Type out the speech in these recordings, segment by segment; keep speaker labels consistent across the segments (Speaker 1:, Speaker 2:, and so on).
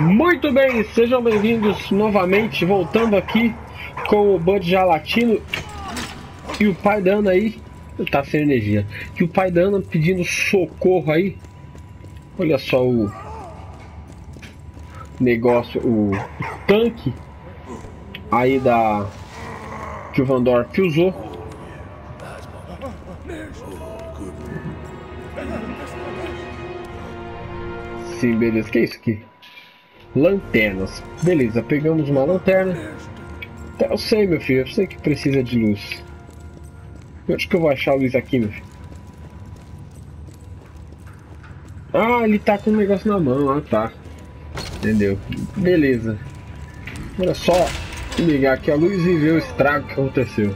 Speaker 1: Muito bem, sejam bem-vindos novamente, voltando aqui com o Bud Jalatino e o pai da Ana aí, tá sem energia, e o pai da Ana pedindo socorro aí. Olha só o negócio, o, o tanque aí da que o Vandorf usou. Sim, beleza. Que é isso aqui? Lanternas. Beleza, pegamos uma lanterna. Eu sei, meu filho. Eu sei que precisa de luz. Onde que eu vou achar a luz aqui, meu filho? Ah, ele tá com um negócio na mão. Ah, tá. Entendeu? Beleza. Olha só ligar aqui a luz e ver o estrago que aconteceu.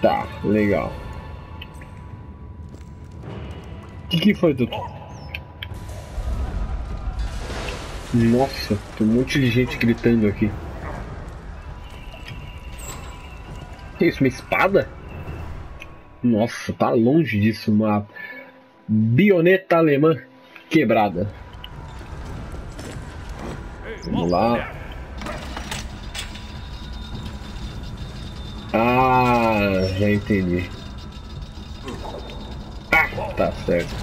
Speaker 1: Tá, legal. O que, que foi, doutor? Nossa, tem um monte de gente gritando aqui. Que isso, uma espada? Nossa, tá longe disso, uma bioneta alemã quebrada. Vamos lá. Ah, já entendi. Ah, tá certo.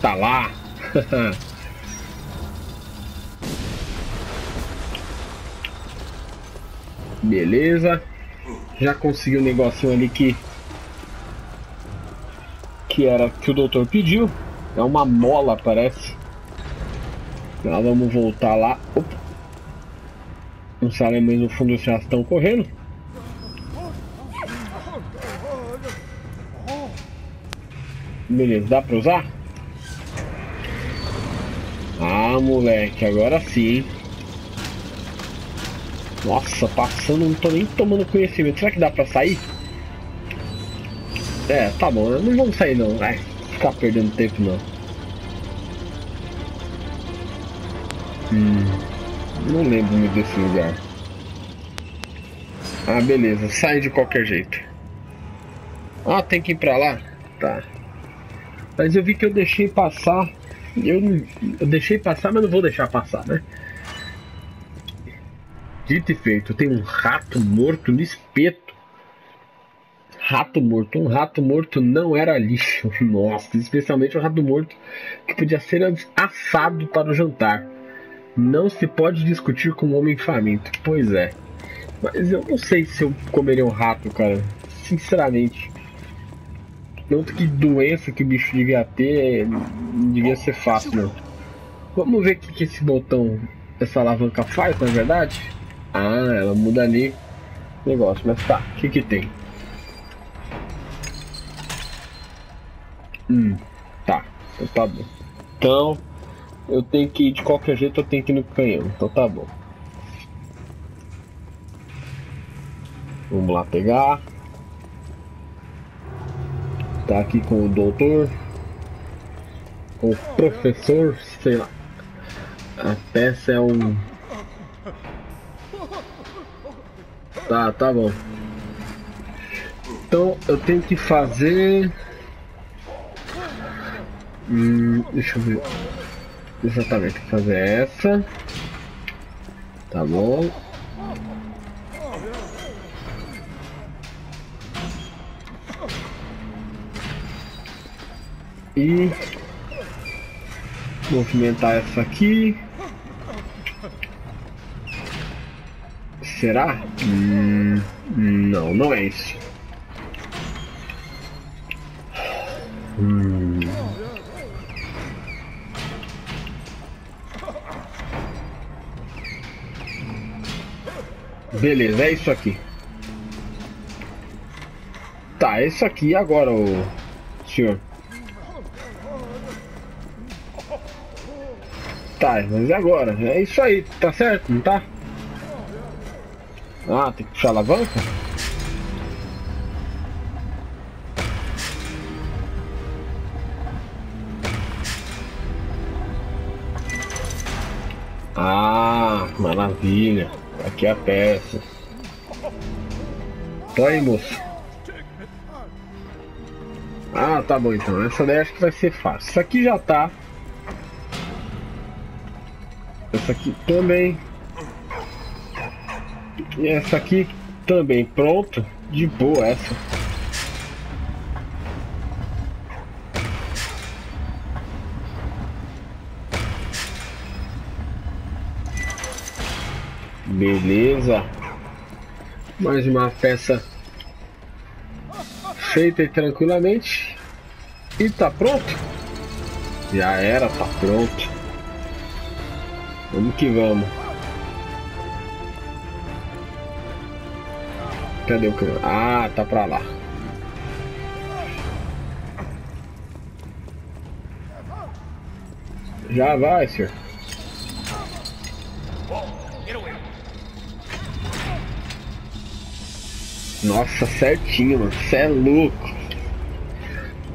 Speaker 1: Tá lá. Beleza. Já consegui o um negocinho ali que que era que o doutor pediu. É uma mola, parece. Então, vamos voltar lá. Opa. Os alemães no fundo já estão correndo. Beleza, dá pra usar? Ah, moleque, agora sim, Nossa, passando, não tô nem tomando conhecimento. Será que dá pra sair? É, tá bom, não vamos sair não, vai ficar perdendo tempo não. Hum, não lembro muito desse lugar. Ah, beleza, sai de qualquer jeito. Ah, tem que ir pra lá? Tá. Mas eu vi que eu deixei passar. Eu, eu deixei passar, mas não vou deixar passar, né? Dito e feito, tem um rato morto no espeto rato morto. Um rato morto não era lixo. Nossa, especialmente um rato morto que podia ser assado para o jantar. Não se pode discutir com um homem faminto. Pois é. Mas eu não sei se eu comeria um rato, cara. Sinceramente. Tanto que doença que o bicho devia ter devia ser fácil, não. Vamos ver o que, que esse botão, essa alavanca faz, na verdade? Ah, ela muda ali o negócio. Mas tá, o que que tem? Hum, tá. Então tá bom. Então, eu tenho que de qualquer jeito, eu tenho que ir no canhão. Então tá bom. Vamos lá pegar. Tá aqui com o doutor. Com o professor, sei lá. A peça é um. Tá, tá bom. Então eu tenho que fazer. Hum, deixa eu ver. Exatamente, fazer essa. Tá bom. E movimentar essa aqui. Será? Hum, não, não é isso. Hum. Beleza, é isso aqui. Tá, é isso aqui agora, o senhor. Tá, mas e agora? É isso aí, tá certo, não tá? Ah, tem que puxar a alavanca? Ah, maravilha. Aqui é a peça. Tô aí, moço. Ah, tá bom então. Essa daí acho que vai ser fácil. Isso aqui já tá. Essa aqui também. E essa aqui também. Pronto. De boa essa. Beleza. Mais uma peça feita tranquilamente. E tá pronto? Já era, tá pronto. Vamos que vamos. Cadê o câmera? Ah, tá pra lá. Já vai, senhor. Nossa, certinho, mano. Você é louco.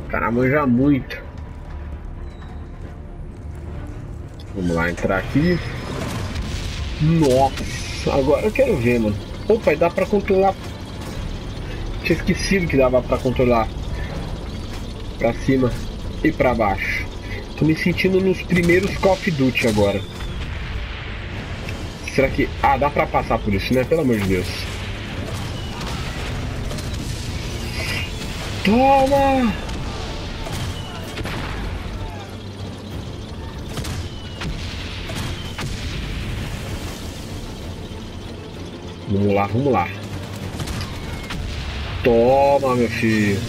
Speaker 1: O cara manja muito. Vamos lá entrar aqui. Nossa, agora eu quero ver, mano. Opa, dá pra controlar. Tinha esquecido que dava pra controlar. Pra cima e pra baixo. Tô me sentindo nos primeiros Call of Duty agora. Será que... Ah, dá pra passar por isso, né? Pelo amor de Deus. Toma! Vamos lá, vamos lá. Toma, meu filho.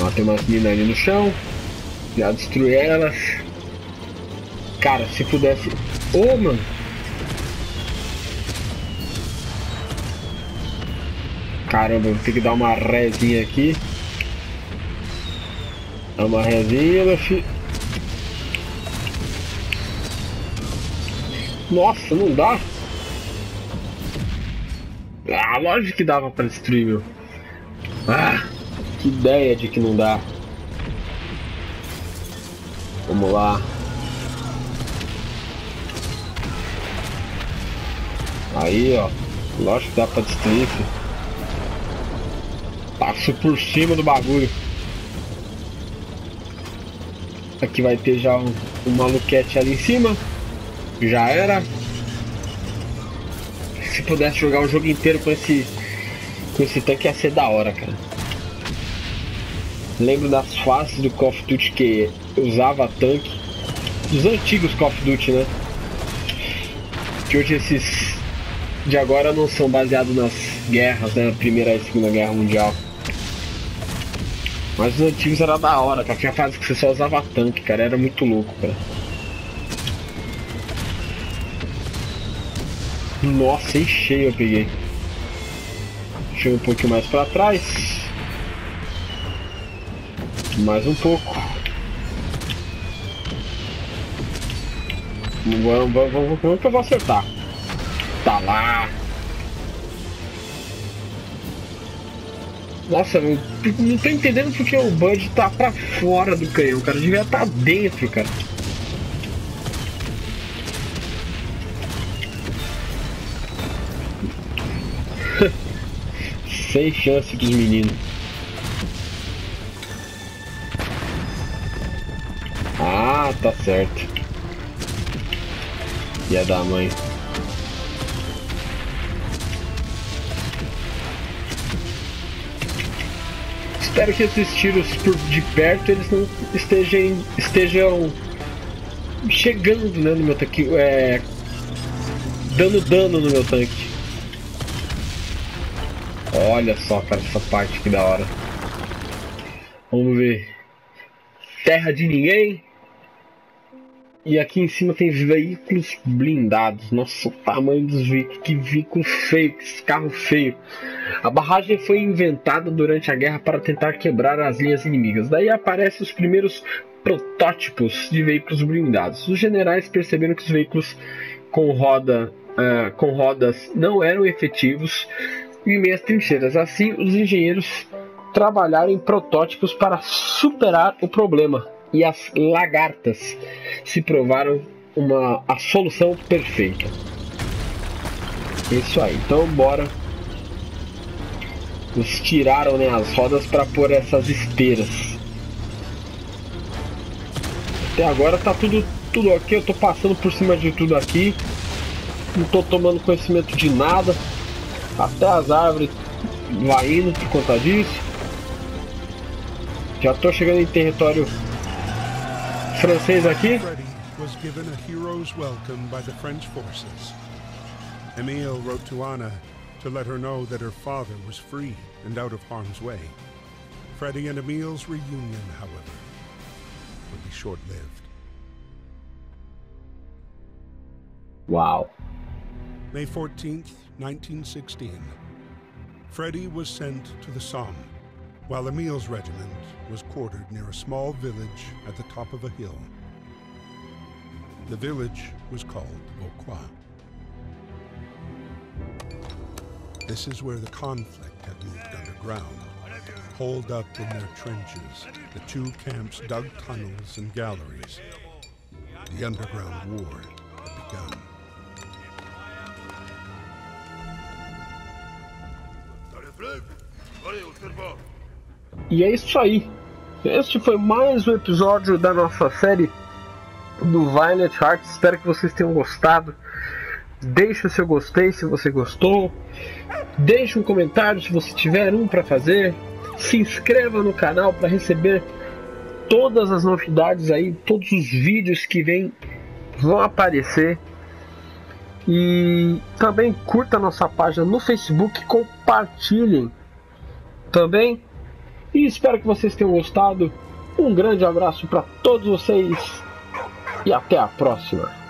Speaker 1: Ó, tem umas minas ali no chão. Já destruí elas. Cara, se pudesse. Ô, oh, mano. Caramba, vou ter que dar uma rezinha aqui. Dá uma rezinha, meu filho. Nossa, não dá. Ah, lógico que dava pra destruir, meu. Ah, que ideia de que não dá. Vamos lá. Aí, ó. Lógico que dá pra destruir. Passo por cima do bagulho. Aqui vai ter já um, um maluquete ali em cima. Já era. Se pudesse jogar o jogo inteiro com esse com esse tanque ia ser da hora, cara. Lembro das fases do Call of Duty que usava tanque. Dos antigos Call of Duty, né? Que hoje esses de agora não são baseados nas guerras, né? Primeira e Segunda Guerra Mundial. Mas os antigos era da hora, cara. Tinha fase que você só usava tanque, cara. Era muito louco, cara. Nossa, em cheio eu peguei. Eu um pouquinho mais pra trás. Mais um pouco. Vamos, vamos, vamos, vamos que eu vou acertar. Tá lá. Nossa, não, não tô entendendo porque o Bud tá pra fora do canhão, cara. Devia estar tá dentro, cara. Sem chance dos meninos. Ah, tá certo. E é da mãe. espero que esses tiros por de perto eles não estejam, estejam chegando né, no meu tanque, é, dando dano no meu tanque. Olha só, cara, essa parte que da hora. Vamos ver. Terra de ninguém. E aqui em cima tem veículos blindados. Nossa, o tamanho dos veículos. Que veículo feio, que carro feio. A barragem foi inventada durante a guerra para tentar quebrar as linhas inimigas. Daí aparecem os primeiros protótipos de veículos blindados. Os generais perceberam que os veículos com, roda, uh, com rodas não eram efetivos em meias trincheiras. Assim, os engenheiros trabalharam em protótipos para superar o problema e as lagartas se provaram uma, a solução perfeita. Isso aí, então bora. Eles tiraram né, as rodas para pôr essas esteiras. Até agora tá tudo, tudo ok, eu tô passando por cima de tudo aqui. Não tô tomando conhecimento de nada. Até as árvores vai indo por conta disso. Já tô chegando em território francês aqui. was given a hero's welcome by the French forces. Emile wrote to Anna to let her know that her father was free and out of harm's way. Freddie and Emile's reunion, however, would be short-lived. Wow. May 14th, 1916. Freddie was sent to the Somme, while Emile's regiment was quartered near a small village at the top of a hill. The village was called Vauquois. This is where the conflict had moved underground. Holed up in their trenches, the two camps dug tunnels and galleries. The underground war had begun. E é isso aí. Este foi mais um episódio da nossa série do Violet Hearts. Espero que vocês tenham gostado. Deixe o seu gostei se você gostou. Deixe um comentário se você tiver um para fazer. Se inscreva no canal para receber todas as novidades aí, todos os vídeos que vem vão aparecer. E também curta nossa página no Facebook, compartilhem também. E espero que vocês tenham gostado. Um grande abraço para todos vocês e até a próxima.